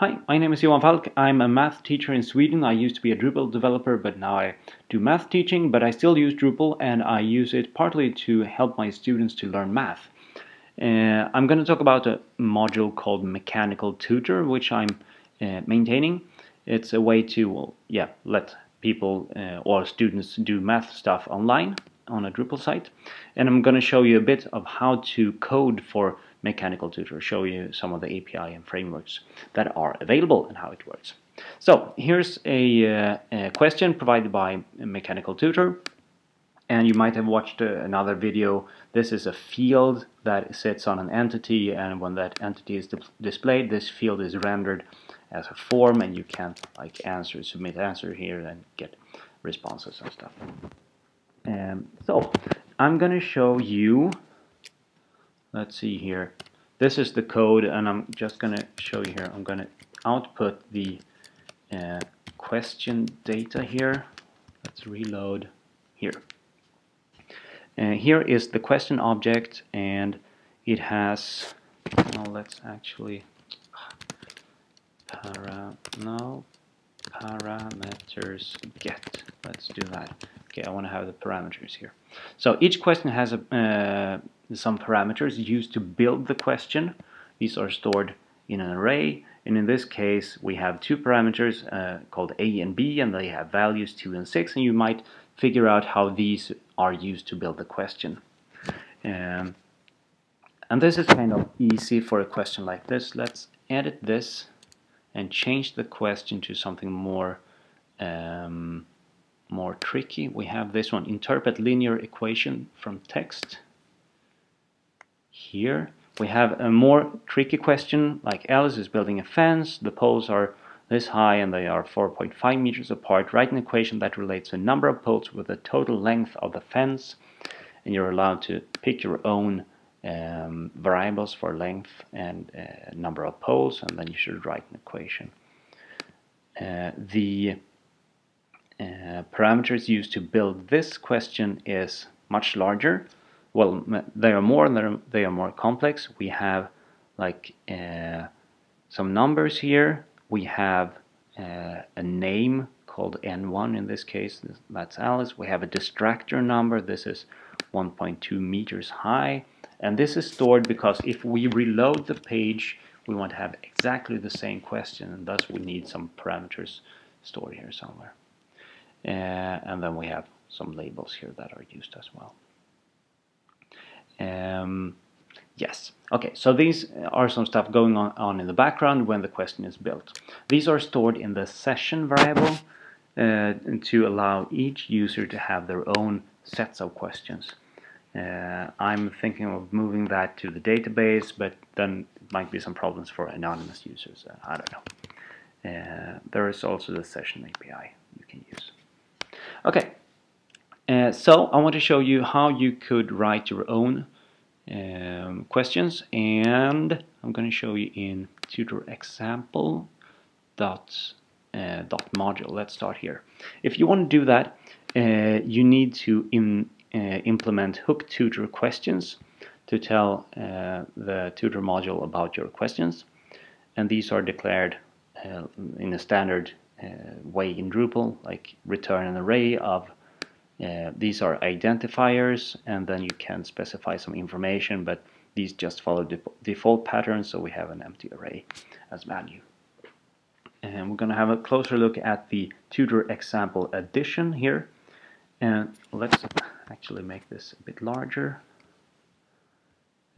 Hi, my name is Johan Falk. I'm a math teacher in Sweden. I used to be a Drupal developer, but now I do math teaching, but I still use Drupal and I use it partly to help my students to learn math. Uh, I'm going to talk about a module called Mechanical Tutor, which I'm uh, maintaining. It's a way to, well, yeah, let people uh, or students do math stuff online on a Drupal site. And I'm going to show you a bit of how to code for Mechanical Tutor, show you some of the API and frameworks that are available and how it works. So here's a, uh, a question provided by Mechanical Tutor and you might have watched uh, another video. This is a field that sits on an entity and when that entity is displayed this field is rendered as a form and you can like answer, submit answer here and get responses and stuff. Um, so I'm gonna show you let's see here. This is the code and I'm just gonna show you here. I'm gonna output the uh, question data here. Let's reload here. And here is the question object and it has now let's actually para no parameters get. Let's do that. Okay I want to have the parameters here. So each question has a uh, some parameters used to build the question. These are stored in an array and in this case we have two parameters uh, called a and b and they have values 2 and 6 and you might figure out how these are used to build the question. Um, and this is kind of easy for a question like this. Let's edit this and change the question to something more um, more tricky. We have this one, interpret linear equation from text here. We have a more tricky question, like Alice is building a fence, the poles are this high and they are 4.5 meters apart. Write an equation that relates the number of poles with the total length of the fence, and you're allowed to pick your own um, variables for length and uh, number of poles, and then you should write an equation. Uh, the uh, parameters used to build this question is much larger well they are more they're, they are more complex. We have like uh, some numbers here. We have uh, a name called n1 in this case. That's Alice. We have a distractor number. This is 1.2 meters high. And this is stored because if we reload the page we want to have exactly the same question and thus we need some parameters stored here somewhere. Uh, and then we have some labels here that are used as well um, yes. Okay, so these are some stuff going on, on in the background when the question is built. These are stored in the session variable uh, to allow each user to have their own sets of questions. Uh, I'm thinking of moving that to the database, but then it might be some problems for anonymous users. Uh, I don't know. Uh, there is also the session API you can use. Okay, uh, so I want to show you how you could write your own um, questions and I'm going to show you in tutor example dot, uh, dot module. Let's start here. If you want to do that, uh, you need to in, uh, implement hook tutor questions to tell uh, the tutor module about your questions. And these are declared in a standard way in Drupal, like return an array of uh, these are identifiers and then you can specify some information but these just follow the default patterns so we have an empty array as value. And we're going to have a closer look at the tutor example addition here and let's actually make this a bit larger.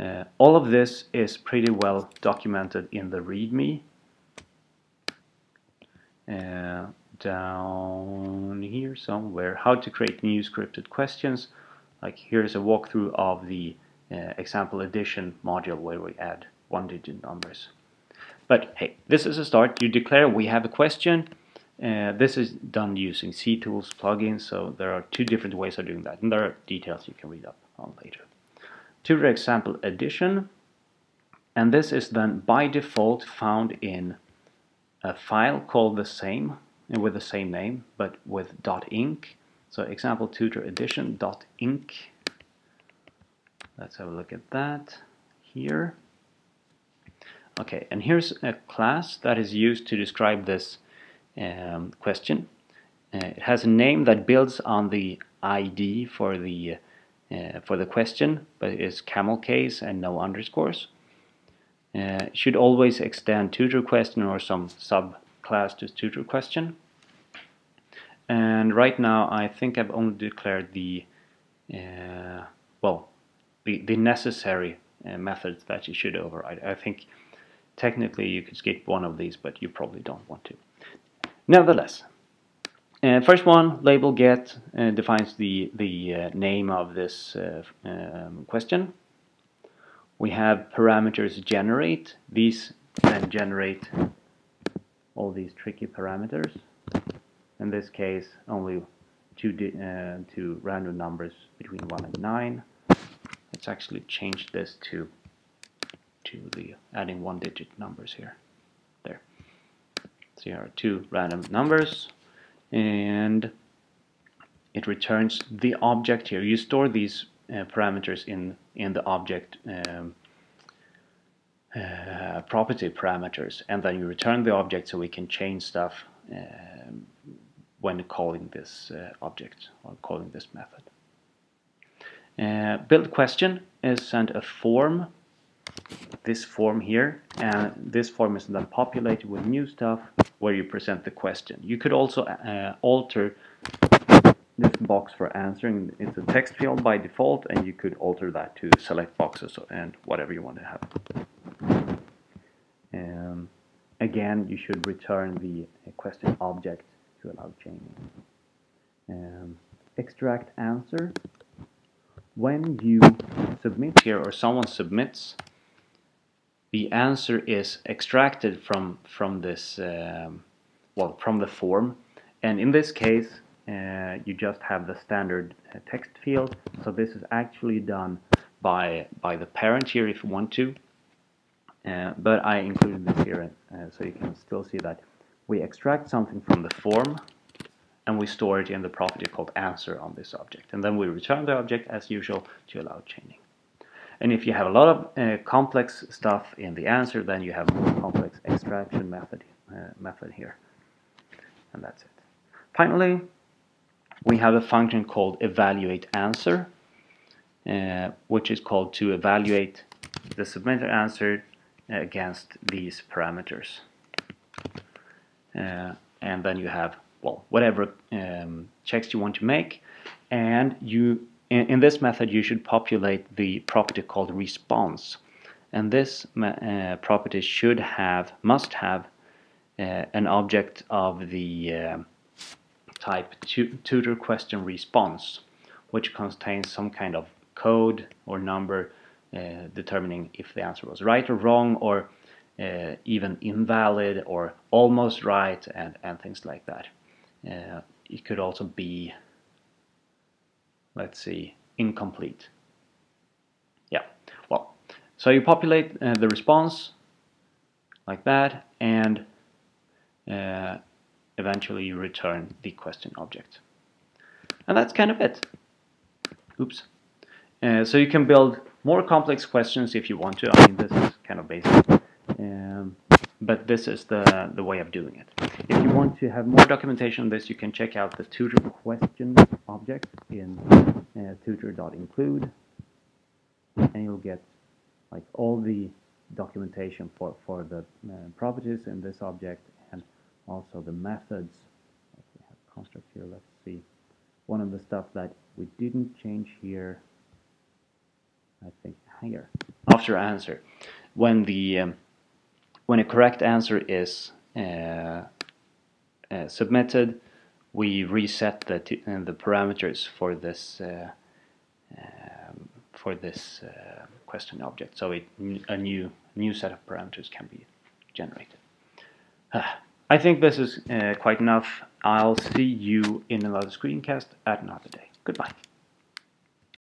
Uh, all of this is pretty well documented in the README. Uh, down here somewhere. How to create new scripted questions. Like here's a walkthrough of the uh, example addition module where we add one digit numbers. But hey this is a start. You declare we have a question. Uh, this is done using ctools plugins so there are two different ways of doing that and there are details you can read up on later. Tutor example addition and this is then by default found in a file called the same with the same name but with .inc so example tutor addition .inc let's have a look at that here Okay, and here's a class that is used to describe this um, question. Uh, it has a name that builds on the ID for the uh, for the question, but it's camel case and no underscores. Uh, should always extend tutor question or some subclass to tutor question. And right now, I think I've only declared the uh, well, the the necessary uh, methods that you should override. I think technically you could skip one of these, but you probably don't want to. Nevertheless, uh, first one, label get, uh, defines the, the uh, name of this uh, um, question. We have parameters generate. These then generate all these tricky parameters. In this case, only two, uh, two random numbers between 1 and 9. Let's actually change this to, to the adding one digit numbers here. There. So here are two random numbers and it returns the object here. You store these uh, parameters in in the object um, uh, property parameters, and then you return the object so we can change stuff um, when calling this uh, object or calling this method. Uh, build question is sent a form this form here and this form is then populated with new stuff where you present the question. You could also uh, alter this box for answering. It's a text field by default and you could alter that to select boxes and whatever you want to have. Again, you should return the question object to allow chaining. Um, extract answer. When you submit here or someone submits the answer is extracted from from this um, well from the form and in this case uh, you just have the standard uh, text field so this is actually done by by the parent here if you want to uh, but I included this here uh, so you can still see that we extract something from the form and we store it in the property called answer on this object and then we return the object as usual to allow chaining and if you have a lot of uh, complex stuff in the answer, then you have more complex extraction method, uh, method here. And that's it. Finally, we have a function called evaluate answer, uh, which is called to evaluate the submitted answer against these parameters. Uh, and then you have, well, whatever um, checks you want to make, and you in, in this method, you should populate the property called response. And this uh, property should have, must have, uh, an object of the uh, type tu tutor question response, which contains some kind of code or number determining if the answer was right or wrong or uh, even invalid or almost right and, and things like that. Uh, it could also be let's see, incomplete. Yeah, well, so you populate uh, the response like that and uh, eventually you return the question object. And that's kind of it. Oops. Uh, so you can build more complex questions if you want to. I mean, this is kind of basic. Um, but this is the, the way of doing it. If you want to have more documentation on this, you can check out the tutor question object in uh, tutor.include and you'll get like all the documentation for, for the uh, properties in this object and also the methods. We have construct here, let's see. One of the stuff that we didn't change here, I think here, after answer. When the um, when a correct answer is uh, uh, submitted, we reset the uh, the parameters for this uh, um, for this uh, question object. So it, a new new set of parameters can be generated. I think this is uh, quite enough. I'll see you in another screencast at another day. Goodbye.